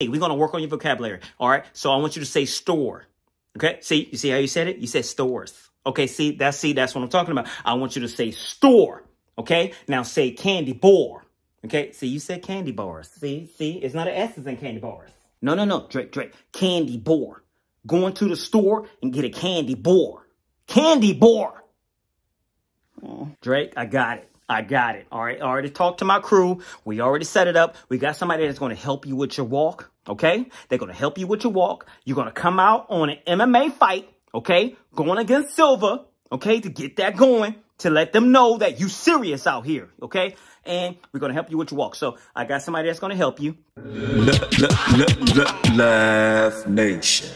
Hey, we're going to work on your vocabulary. All right. So I want you to say store. Okay. See, you see how you said it? You said stores. Okay. See, that's, see, that's what I'm talking about. I want you to say store. Okay. Now say candy bar. Okay. See, you said candy bars. See, see, it's not an S in candy bars. No, no, no. Drake, Drake, candy bar. Going to the store and get a candy bar. Candy bar. Oh, Drake, I got it. I got it. All right. I already talked to my crew. We already set it up. We got somebody that's going to help you with your walk. Okay. They're going to help you with your walk. You're going to come out on an MMA fight. Okay. Going against Silva. Okay. To get that going. To let them know that you serious out here. Okay. And we're going to help you with your walk. So I got somebody that's going to help you. Laugh Nation.